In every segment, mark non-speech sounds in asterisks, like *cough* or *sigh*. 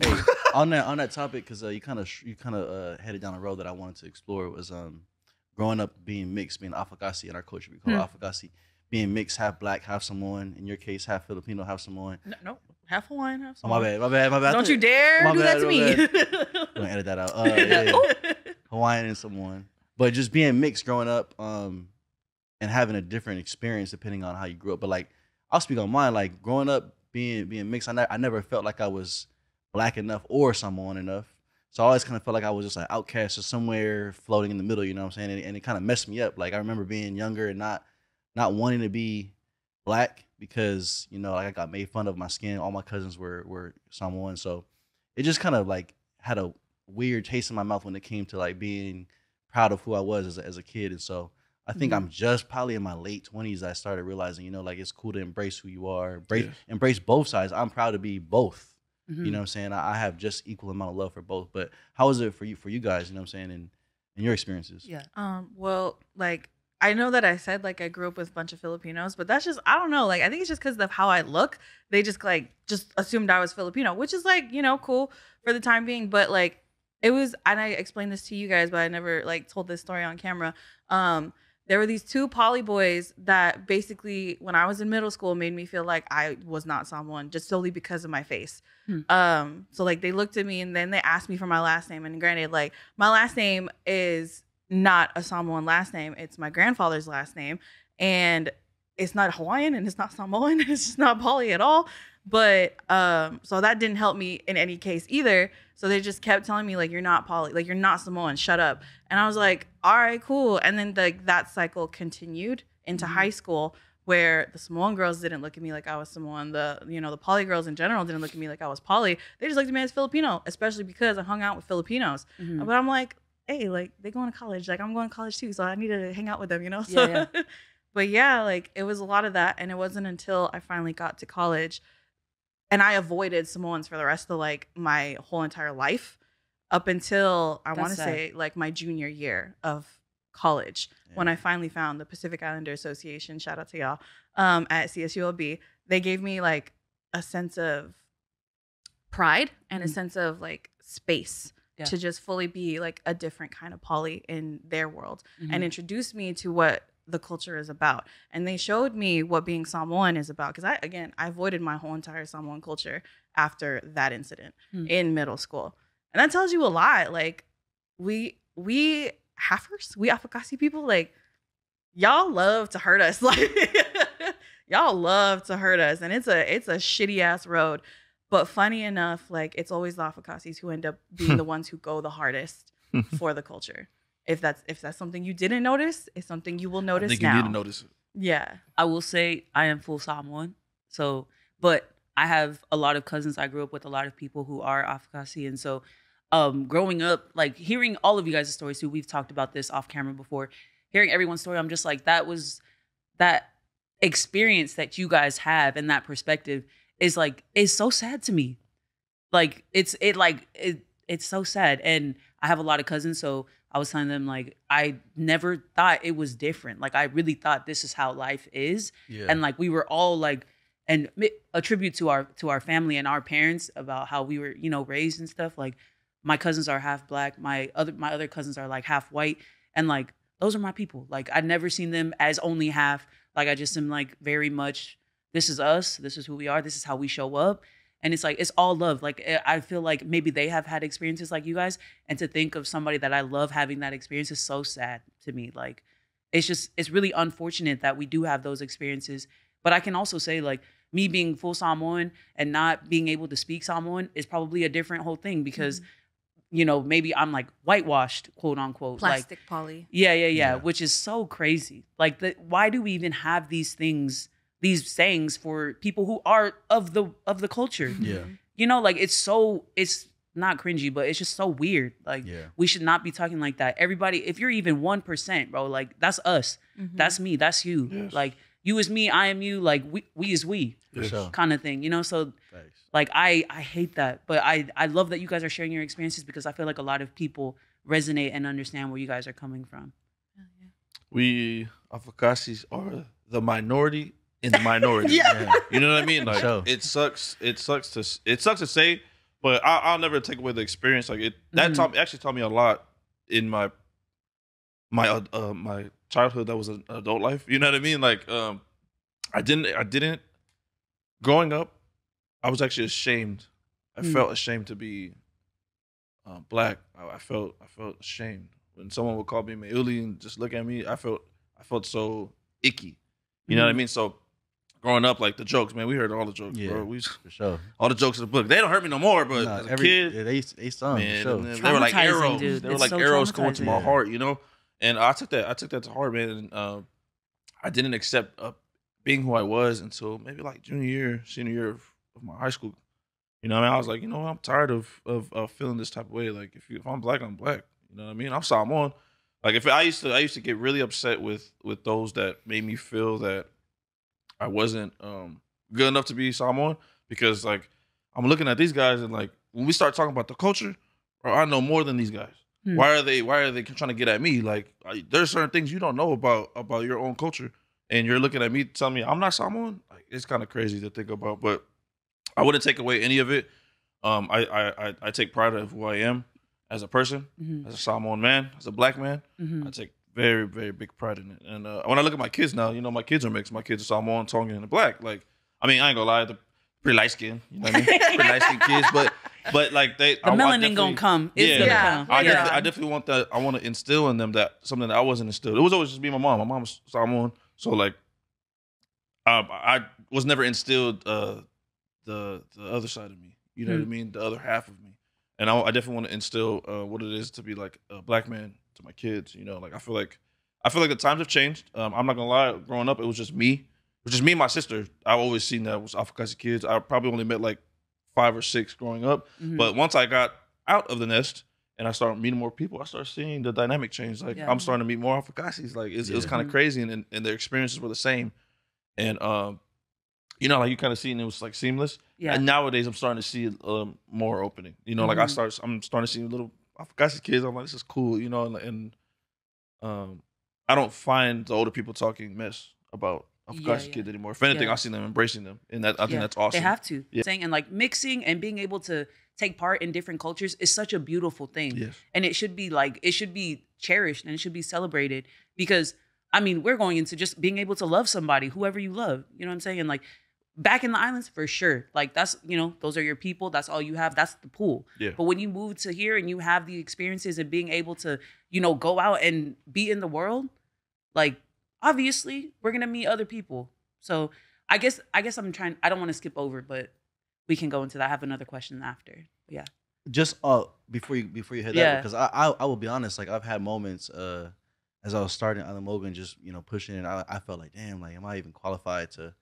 Hey, on that on that topic, because uh, you kind of you kind of uh, headed down a road that I wanted to explore was um growing up being mixed, being Afakasi in our culture, we call it Afakasi, being mixed, half black, half Samoan. In your case, half Filipino, half Samoan. No, no, half Hawaiian, half Oh, my Samoan. bad, my bad, my bad. Don't you dare my do bad, that to me. *laughs* I'm gonna edit that out. Uh, yeah, yeah. *laughs* Hawaiian and Samoan, but just being mixed growing up, um, and having a different experience depending on how you grew up. But like, I'll speak on mine. Like growing up, being being mixed, I, ne- I never felt like I was black enough or Samoan enough. So I always kind of felt like I was just an outcast or somewhere floating in the middle. You know what I'm saying? And, and it kind of messed me up. Like I remember being younger and not not wanting to be black because you know like I got made fun of my skin. All my cousins were were Samoan, so it just kind of like had a weird taste in my mouth when it came to like being proud of who I was as a, as a kid. And so I think Mhm. I'm just probably in my late 20s I started realizing, you know, like it's cool to embrace who you are, embrace Yeah. embrace both sides. I'm proud to be both. Mhm. You know what I'm saying? I, I have just equal amount of love for both. But how is it for you for you guys, you know what I'm saying, and and your experiences? Yeah. Um, well, like I know that I said like I grew up with a bunch of Filipinos, but that's just I don't know. Like I think it's just because of how I look. They just like just assumed I was Filipino, which is like you know cool for the time being. But like it was, and I explained this to you guys, but I never like told this story on camera. Um, there were these two poly boys that basically, when I was in middle school, made me feel like I was not someone just solely because of my face. Hmm. Um, so like they looked at me and then they asked me for my last name. And granted, like my last name is not a Samoan last name; it's my grandfather's last name, and it's not Hawaiian and it's not Samoan. *laughs* It's just not poly at all. But um, so that didn't help me in any case either. So they just kept telling me like you're not poly, like you're not Samoan, shut up. And I was like, all right, cool. And then like that cycle continued into Mhm. high school where the Samoan girls didn't look at me like I was Samoan. The you know the poly girls in general didn't look at me like I was poly. They just looked at me as Filipino, especially because I hung out with Filipinos. Mhm. But I'm like, hey, like they going to college, like I'm going to college too, so I need to hang out with them, you know. So, Yeah, *laughs* but yeah, like it was a lot of that, and it wasn't until I finally got to college, and I avoided Samoans for the rest of like my whole entire life, up until I want to say like my junior year of college when I finally found the Pacific Islander Association. Shout out to y'all um, at CSULB. They gave me like a sense of pride and a Mhm. sense of like space Yeah. to just fully be like a different kind of poly in their world Mhm. and introduced me to what the culture is about. And they showed me what being Samoan is about. Because I, again, I avoided my whole entire Samoan culture after that incident Hmm. in middle school. And that tells you a lot. Like, we, we Haffers, we Afakasi people, like, y'all love to hurt us. *laughs* Like, y'all love to hurt us. And it's a, it's a shitty ass road. But funny enough, like, it's always the Afakasis who end up being *laughs* the ones who go the hardest *laughs* for the culture. If that's if that's something you didn't notice, it's something you will I notice think now. you need to notice it. Yeah. I will say I am full Samoan. So, but I have a lot of cousins. I grew up with a lot of people who are Afakasi. And so, um, growing up, like hearing all of you guys' stories too, we've talked about this off camera before. Hearing everyone's story, I'm just like, that was that experience that you guys have and that perspective is like, is so sad to me. Like, it's, it like, it, it's so sad. And I have a lot of cousins. So I was telling them, like, I never thought it was different. Like, I really thought this is how life is. Yeah. and like we were all like and a tribute to our to our family and our parents about how we were you know raised and stuff. Like my cousins are half black. My other my other cousins are like half white. And like those are my people. Like i'd never seen them as only half. Like i just am like very much this is us. This is who we are. This is how we show up and it's like it's all love like eh, i feel like maybe they have had experiences like you guys and to think of somebody that i love having that experience is so sad to me like it's just it's really unfortunate that we do have those experiences but i can also say like me being full samoan and not being able to speak samoan is probably a different whole thing because you know maybe i'm like whitewashed quote unquote like Plastic poly. yeah yeah yeah Yeah. which is so crazy like the, why do we even have these things these sayings for people who are of the of the culture Yeah. you know like it's so it's not cringy but it's just so weird like Yeah. we should not be talking like that everybody if you're even 1% bro like that's us Mhm. that's me that's you Yes. like you is me i am you like we, we is we Yes. kind of thing you know so Thanks. like i i hate that but i i love that you guys are sharing your experiences because i feel like a lot of people resonate and understand where you guys are coming from We Afakasis are the minority in the minority. *laughs* Yeah. Yeah. You know what I mean? Like Sure. it sucks. It sucks to it sucks to say, But I, I'll never take away the experience. Like it, that Mhm. taught actually taught me a lot in my my uh, uh, my childhood. That was an adult life. You know what I mean? Like um, I didn't I didn't growing up. I was actually ashamed. I Mm. felt ashamed to be uh, black. I, I felt I felt ashamed when someone would call me Meuli and just look at me. I felt I felt so icky. You know what I Mhm. mean? So growing up, like the jokes, man, we heard all the jokes, Yeah. bro. We For sure. all the jokes in the book. They don't hurt me no more, but Nah, as a every- kid, yeah, they they sung man, for sure. and they were like arrows. dude. They were It's like so arrows going to my traumatizing. heart, you know. And I took that. I took that to heart, man. And uh, I didn't accept uh, being who I was until maybe like junior year, senior year of, of my high school. You know, what I mean, I was like, you know, what? I'm tired of of, of feeling this type of way. Like, if you, if I'm black, I'm black. You know what I mean? I'm Samoan. Like, if I used to, I used to get really upset with with those that made me feel that I wasn't um, good enough to be Samoan because, like, I'm looking at these guys and like when we start talking about the culture, bro, I know more than these guys. Hmm. Why are they? Why are they trying to get at me? Like, I, there's certain things you don't know about about your own culture, and you're looking at me telling me I'm not Samoan. Like, it's kind of crazy to think about, but I wouldn't take away any of it. Um, I I I, I take pride of who I am as a person, Mhm. as a Samoan man, as a black man. Mhm. I take very, very big pride in it. And uh, when I look at my kids now, you know, my kids are mixed. My kids are Samoan, Tongan, and black. Like, I mean, I ain't gonna lie, they're pretty light skinned. You know what I mean? *laughs* pretty light skinned kids, but but like they, The I, I melanin definitely- gonna come. It's Yeah. gonna Yeah. come. I, Yeah. definitely, I definitely want that. I want to instill in them that something that I wasn't instilled. It was always just be my mom. My mom was Samoan, so like, um, I was never instilled uh, the the other side of me. You know what I mean? The other half of me, and I, I definitely want to instill uh, what it is to be like a black man to my kids. You know, like I feel like I feel like the times have changed. Um, I'm not gonna lie. Growing up, it was just me. It was just me and my sister. I've always seen that was Afakasi kids. I probably only met like five or six growing up. Mhm. But once I got out of the nest and I started meeting more people, I started seeing the dynamic change. Like Yeah. I'm starting to meet more Afakasis. Like it's, it was kind of crazy, and, and their experiences were the same. And um, you know, like you kind of seen it was like seamless. yeah. And nowadays, I'm starting to see um, more opening. You know, like I Mhm. start, I'm starting to see a little Afakasi kids. I'm like, this is cool. You know, and, and um, I don't find the older people talking mess about Afakasi Yeah, yeah. kids anymore. If anything, Yeah. I see them embracing them, and that I think that's awesome. They have to. Yeah. Saying and like mixing and being able to take part in different cultures is such a beautiful thing. Yes. And it should be like it should be cherished and it should be celebrated because I mean, we're going into just being able to love somebody, whoever you love. You know what I'm saying? Like back in the islands for sure. Like that's, you know, those are your people, that's all you have, that's the pool. Yeah. But when you move to here and you have the experiences and being able to, you know, go out and be in the world, like obviously we're gonna meet other people. So I guess I guess I'm trying I don't want to skip over, but we can go into that. I have another question after. Yeah. just uh before you before you hit Yeah. that because I, I I will be honest like I've had moments uh as I was starting on the Mogul just you know pushing it I, I felt like damn like am I even qualified to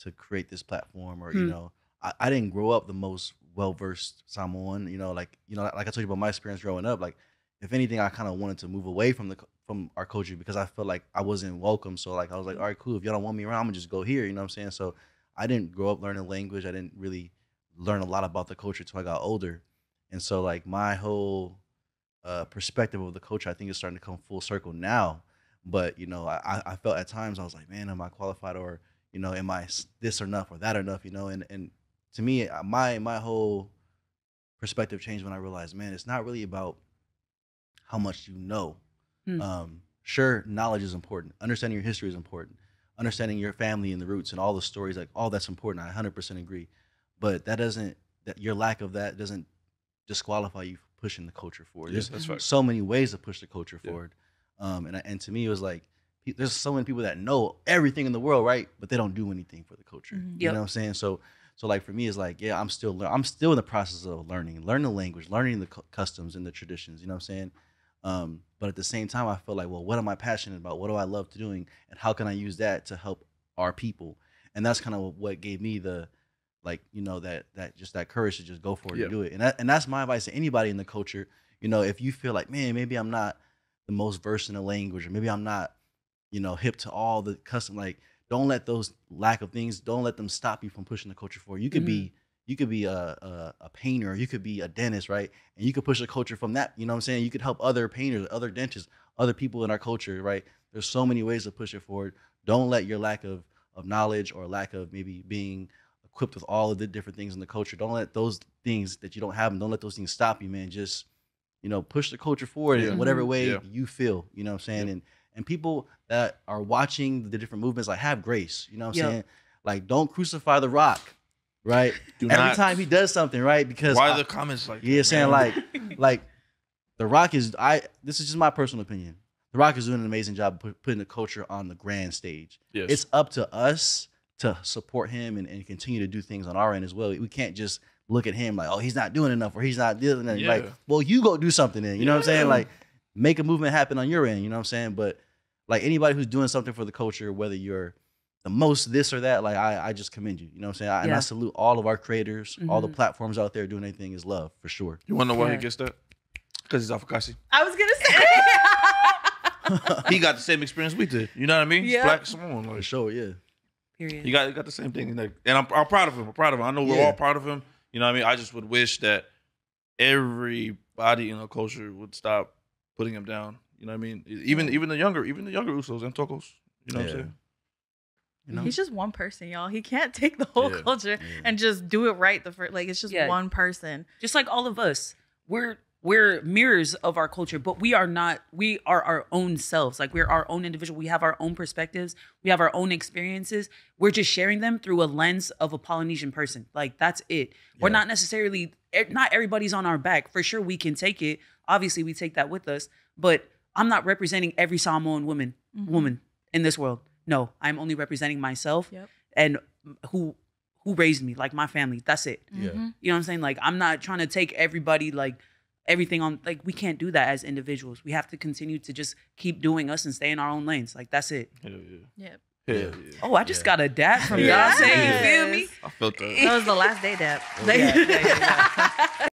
to create this platform or you Hmm. know I, I didn't grow up the most well versed Samoan you know like you know like I told you about my experience growing up like if anything I kind of wanted to move away from the from our culture because I felt like I wasn't welcome. So like I was like all right cool if y'all don't want me around I'm gonna just go here you know what I'm saying? So I didn't grow up learning language. I didn't really learn a lot about the culture until I got older. And so like my whole uh, perspective of the culture, I think is starting to come full circle now. But you know, I, I- I felt at times I was like, man, am I qualified? Or you know, am I this enough or that enough? You know, and and to me, uh, my my whole perspective changed when I realized, man, it's not really about how much you know. Hmm. Um, sure, knowledge is important. Understanding your history is important. Understanding your family and the roots and all the stories, like all that's important. I 100% agree. But that doesn't that your lack of that doesn't disqualify you from pushing the culture forward. Yeah, There's that's facts. so many ways to push the culture Yeah. forward. Um, and I- and to me, it was like pe- there's so many people that know everything in the world, right? But they don't do anything for the culture. Mhm. You know what I'm saying? So so like for me, it's like yeah, I'm still lear- I'm still in the process of learning, learning the language, learning the cu- customs and the traditions. You know what I'm saying? Um, but at the same time, I feel like, well, what am I passionate about? What do I love to doing, and how can I use that to help our people? And that's kind of what gave me the like you know that that just that courage to just go for it Yeah. and do it and that, and that's my advice to anybody in the culture you know if you feel like man maybe i'm not the most versed in the language or maybe i'm not you know hip to all the custom like don't let those lack of things don't let them stop you from pushing the culture forward you could be you could be a, a a painter you could be a dentist right and you could push the culture from that you know what i'm saying you could help other painters other dentists other people in our culture right there's so many ways to push it forward don't let your lack of of knowledge or lack of maybe being equipped with all of the different things in the culture. Don't let those things that you don't have, don't let those things stop you, man. Just you know, push the culture forward Yeah. in whatever Mhm. way Yeah. you feel. You know what I'm saying? Yeah. And and people that are watching the different movements, like have grace. You know what I'm Yeah. saying? Like don't crucify the rock, right? *laughs* Do Every not- time he does something, right? Because Why I- are the comments like? yeah, that, saying like, *laughs* like, The Rock is. I. This is just my personal opinion. The Rock is doing an amazing job put, putting the culture on the grand stage. yes. It's up to us to support him and, and continue to do things on our end as well. We can't just look at him like, oh, he's not doing enough or he's not doing it. Yeah. Like, well, you go do something then. You know what I'm saying? Like, make a movement happen on your end. You know what I'm saying? But like anybody who's doing something for the culture, whether you're the most this or that, like I, I just commend you. You know what I'm saying? I, And I salute all of our creators, all the Mhm. platforms out there doing anything is love for sure. you want to know why Yeah. he gets that? Because he's Afakasi. I was gonna say. *laughs* he got the same experience we did. You know what I mean? Yeah. Black Samoan. For Like, sure, yeah. Period. he got he got the same thing. Like, and I'm, I'm proud of him. I'm proud of him. I know we're Yeah. all proud of him. You know what I mean? I just would wish that everybody in the culture would stop putting him down. You know what I mean? Even even the younger, even the younger Usos and Tokos. You know what I'm saying? You know? He's just one person, y'all. He can't *laughs* take the whole Yeah. culture Yeah. and just do it right the first. Like it's just Yeah. one person. just like all of us we're we're mirrors of our culture but we are not we are our own selves like we're our own individual we have our own perspectives we have our own experiences we're just sharing them through a lens of a polynesian person like that's it we're not necessarily not everybody's on our back for sure we can take it obviously we take that with us but i'm not representing every samoan woman Mhm. woman in this world no i'm only representing myself Yep. and who who raised me like my family that's it Yeah. Mhm. you know what I'm saying? Like I'm not trying to take everybody like everything on like we can't do that as individuals. We have to continue to just keep doing us and stay in our own lanes. Like that's it. Hell yeah. Yep. Hell Yeah. yeah. Oh, I just Yeah. got a dap from Yeah. y'all saying you feel me? I felt that. That was the last day dap. *laughs* Yeah, yeah, yeah.